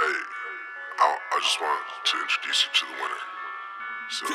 Hey, I, I just want to introduce you to the winner. So.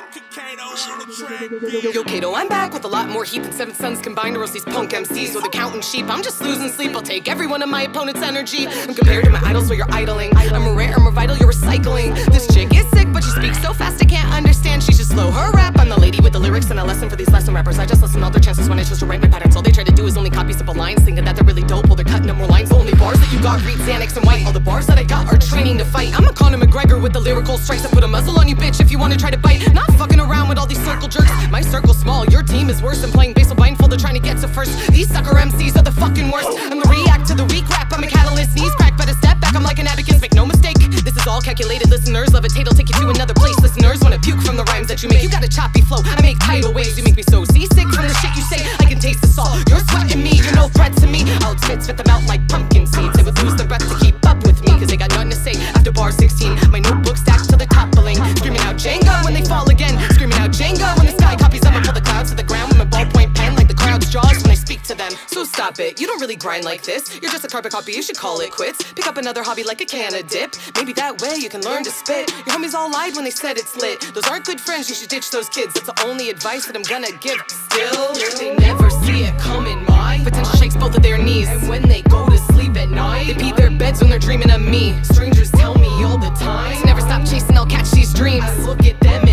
Yo, Kato, I'm back with a lot more heat than Seven Suns combined, or else these punk MCs with accounting sheep. I'm just losing sleep. I'll take every one of my opponent's energy. I'm compared to my idols, so you're idling. I'm a rare, I'm a vital, you're recycling. This chick is sick, but she speaks so fast I can't understand. She should slow her rap. I'm the lady with the lyrics and a lesson for these lesson rappers. I just listen all their chances when I choose to write my patterns. All they try to do is only copy simple lines, thinking that they're really dope. While they're cutting up more lines. The only bars that you got read Xanax and White. All the bars that I got are training to fight. I'm a Conor McGregor with the lyrical strikes. I put a muzzle on you, bitch, if you wanna try to bite. Not fucking around with all these circle jerks. My circle's small, your team is worse than playing baseball blindfolded trying to get to first. These sucker MCs are the fucking worst. I'm the react to the weak rap. I'm a catalyst. Knees crack, better step back. I'm like an abacus. Make no mistake. This is all calculated. Listeners levitate. I'll take you to another place. Listeners wanna puke from the rhymes that you make. You got a choppy flow. I make tidal waves. You make me so seasick from the shit you say. I can taste the salt. You're sweating me. You're no threat to me. I'll spit them out like stop it. You don't really grind like this. You're just a carpet copy. You should call it quits. Pick up another hobby like a can of dip. Maybe that way you can learn to spit. Your homies all lied when they said it's lit. Those aren't good friends. You should ditch those kids. That's the only advice that I'm gonna give. Still, they never see it coming. My potential shakes both of their knees. And when they go to sleep at night, they pee their beds when they're dreaming of me. Strangers tell me all the time. Never stop chasing, I'll catch these dreams. I look at them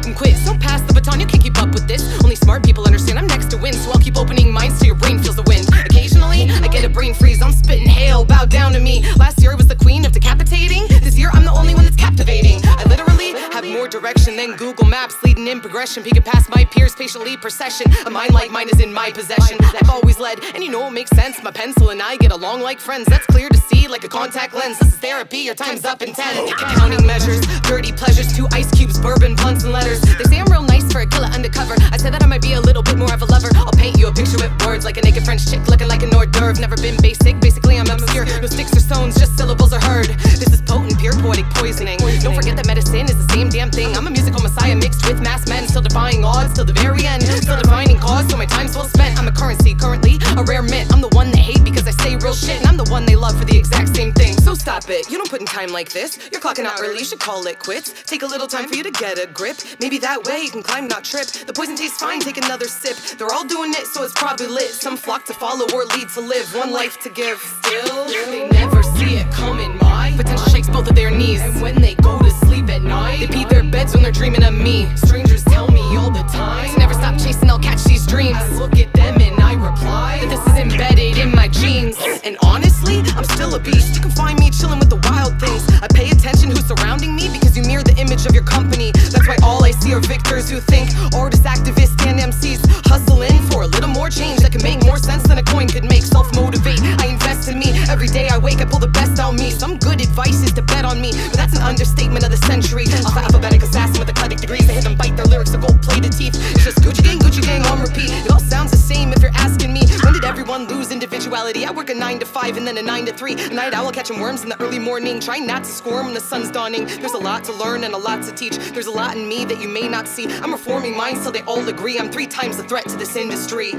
make them quit. So pass the baton, you can't keep up with this. Only smart people understand I'm next to win, so I'll keep opening minds till your brain feels the wind. Occasionally, I get a brain freeze, I'm spitting hail, bow down to me. Last year I was the queen of decapitating. This year I'm the only one that's captivating. I literally have more direction than Google Maps, leading in progression. Peeking past my peers, patiently procession. A mind like mine is in my possession. I've always led, and you know it makes sense. My pencil and I get along like friends. That's clear to see, like a contact lens. This is therapy, your time's up in 10. Counting measures, dirty pleasures, two ice cubes, bourbon, blunts, and letters. They say I'm real nice for a killer undercover. I said that I might be a little bit more of a lover. I'll paint you a picture with words like a naked French chick looking like an hors d'oeuvre. Never been basic, basically I'm obscure. No sticks or stones, just syllables are heard. This is potent, pure poetic poisoning. Don't forget that medicine is the same damn thing. I'm a musical messiah mixed with mass men, still defying odds till the very end. Still defining cause, so my time's well spent. I'm a currency, currently a rare mint. I'm the one they hate because I say real shit, and I'm the one they love for the exact same thing. Stop it, you don't put in time like this. You're clocking out early, you should call it quits. Take a little time for you to get a grip. Maybe that way you can climb, not trip. The poison tastes fine, take another sip. They're all doing it, so it's probably lit. Some flock to follow or lead to live. One life to give. Still, they never see it coming. My potential shakes both of their knees. And when they go to sleep at night, they pee their beds when they're dreaming of me. Strangers tell me all the time. Never stop chasing, I'll catch these dreams. I look at them and I reply that this is embedded in my genes. And honestly, I'm still a beast. You can find me chilling with the wild things. I pay attention who's surrounding me because you mirror the image of your company. That's why all I see are victors who think artists, activists, and MCs hustling for a little more change that can make more sense than a coin could make. Self motivate, I invest in me. Every day I wake, I pull the best out me. Some good advice is to bet on me, but that's an understatement of the century. The alphabetic assassin with eclectic degrees, they hit them bite their lyrics, are gold plated teeth. Individuality? I work a 9 to 5 and then a 9 to 3. A night owl catching worms in the early morning. Trying not to squirm when the sun's dawning. There's a lot to learn and a lot to teach. There's a lot in me that you may not see. I'm reforming minds till they all agree. I'm three times the threat to this industry.